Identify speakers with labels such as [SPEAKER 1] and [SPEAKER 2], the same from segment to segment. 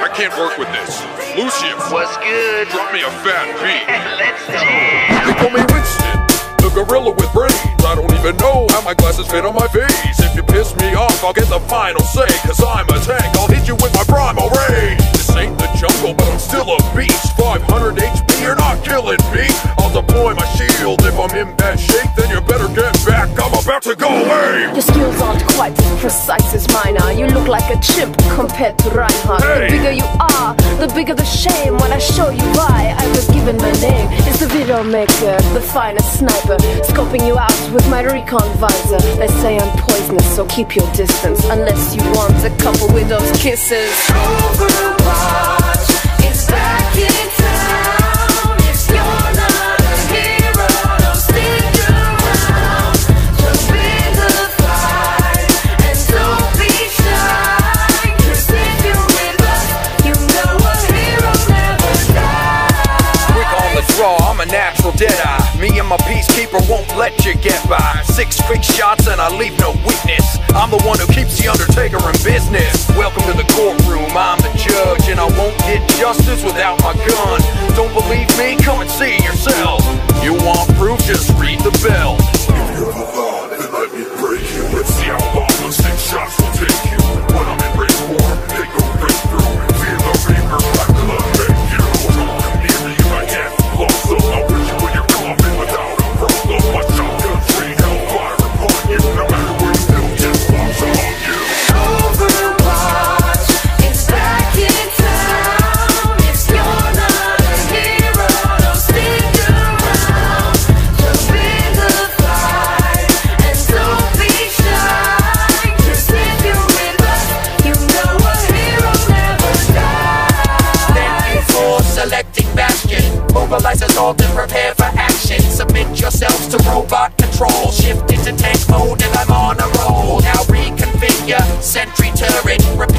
[SPEAKER 1] I can't work with this. Lúcio,
[SPEAKER 2] What's good?
[SPEAKER 1] drop me a fat beat.
[SPEAKER 2] Let's jam.
[SPEAKER 1] They call me Winston, the gorilla with brains. I don't even know how my glasses fit on my face. If you piss me off, I'll get the final say. Cause I'm a tank, I'll hit you with my primal rage. This ain't the jungle, but I'm still a beast. 500 HP, you're not killing me. I'll deploy my shield. If I'm in bad shape, to go away.
[SPEAKER 3] Your skills aren't quite as precise as mine are. You look like a chimp compared to Reinhardt.
[SPEAKER 1] Hey!
[SPEAKER 3] The bigger you are, the bigger the shame when I show you why I was given my name. It's the Widowmaker, the finest sniper, scoping you out with my recon visor. They say I'm poisonous, so keep your distance unless you want a couple widow's kisses. Overwatch
[SPEAKER 4] natural deadeye. Me and my peacekeeper won't let you get by. Six quick shots and I leave no weakness. I'm the one who keeps the Undertaker in business. Welcome to the courtroom, I'm the judge, and I won't get justice without my gun. Don't believe me? Come and see yourself. You want proof? Just read the bell.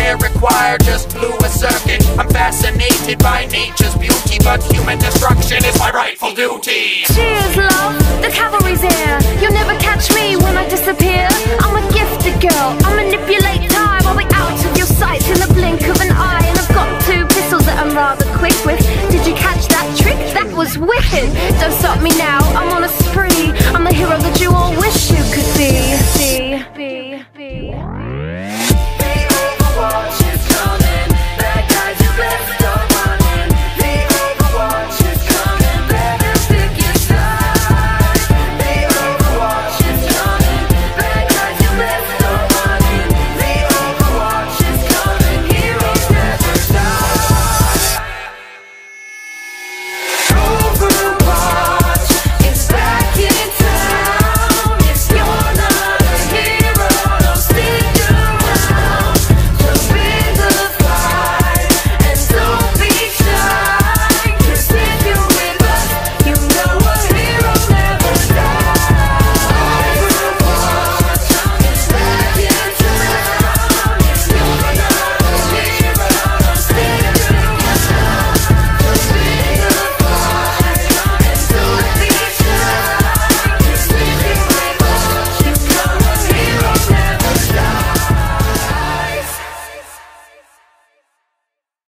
[SPEAKER 4] Turret. Required, just blew a circuit. I'm fascinated by nature's beauty, but human destruction is my rightful duty.
[SPEAKER 3] Cheers,